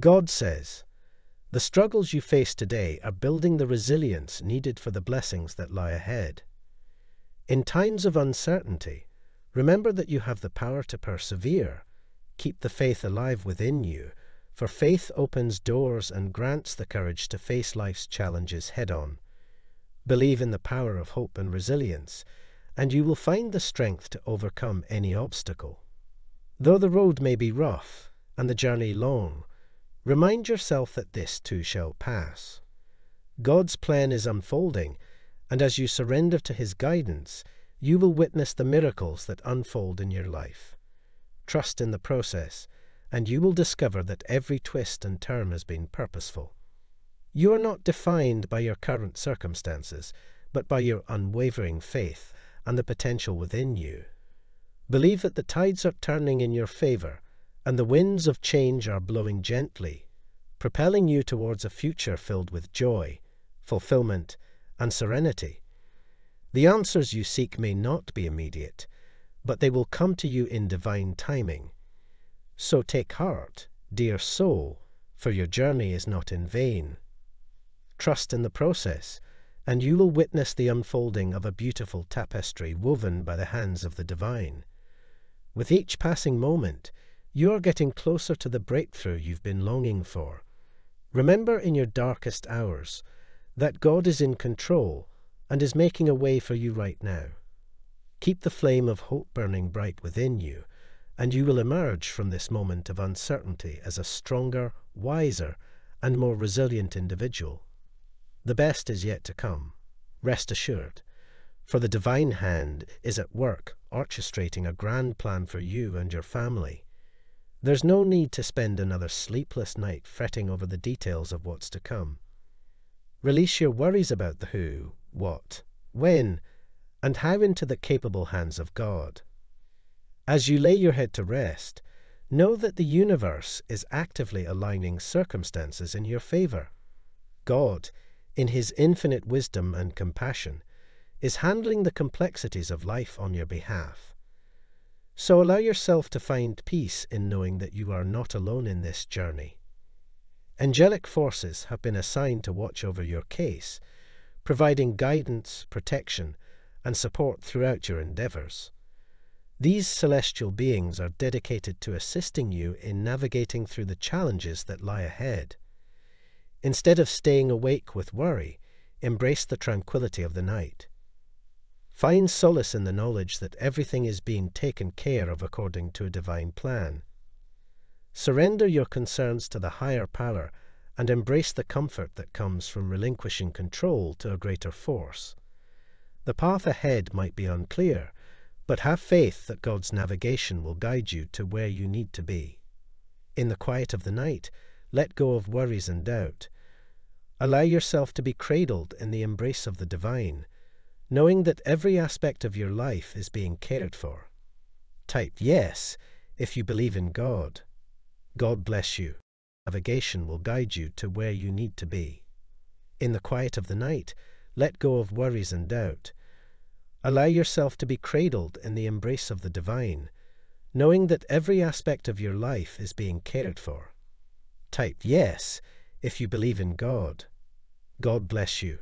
God says, The struggles you face today are building the resilience needed for the blessings that lie ahead. In times of uncertainty, remember that you have the power to persevere. Keep the faith alive within you, for faith opens doors and grants the courage to face life's challenges head on. Believe in the power of hope and resilience, and you will find the strength to overcome any obstacle. Though the road may be rough and the journey long, remind yourself that this too shall pass. God's plan is unfolding, and as you surrender to His guidance, you will witness the miracles that unfold in your life. Trust in the process, and you will discover that every twist and turn has been purposeful. You are not defined by your current circumstances, but by your unwavering faith and the potential within you. Believe that the tides are turning in your favor and the winds of change are blowing gently, propelling you towards a future filled with joy, fulfillment, and serenity. The answers you seek may not be immediate, but they will come to you in divine timing. So take heart, dear soul, for your journey is not in vain. Trust in the process, and you will witness the unfolding of a beautiful tapestry woven by the hands of the divine. With each passing moment, you are getting closer to the breakthrough you've been longing for. Remember in your darkest hours that God is in control and is making a way for you right now. Keep the flame of hope burning bright within you, and you will emerge from this moment of uncertainty as a stronger, wiser, and more resilient individual. The best is yet to come, rest assured, for the divine hand is at work orchestrating a grand plan for you and your family. There's no need to spend another sleepless night fretting over the details of what's to come. Release your worries about the who, what, when, and how into the capable hands of God. As you lay your head to rest, know that the universe is actively aligning circumstances in your favor. God in his infinite wisdom and compassion, is handling the complexities of life on your behalf. So allow yourself to find peace in knowing that you are not alone in this journey. Angelic forces have been assigned to watch over your case, providing guidance, protection, and support throughout your endeavors. These celestial beings are dedicated to assisting you in navigating through the challenges that lie ahead. Instead of staying awake with worry, embrace the tranquility of the night. Find solace in the knowledge that everything is being taken care of according to a divine plan. Surrender your concerns to the higher power and embrace the comfort that comes from relinquishing control to a greater force. The path ahead might be unclear, but have faith that God's navigation will guide you to where you need to be. In the quiet of the night, let go of worries and doubt. Allow yourself to be cradled in the embrace of the divine, knowing that every aspect of your life is being cared for. Type yes if you believe in God. God bless you. Navigation will guide you to where you need to be. In the quiet of the night, let go of worries and doubt. Allow yourself to be cradled in the embrace of the divine, knowing that every aspect of your life is being cared for. Type yes if you believe in God. God bless you.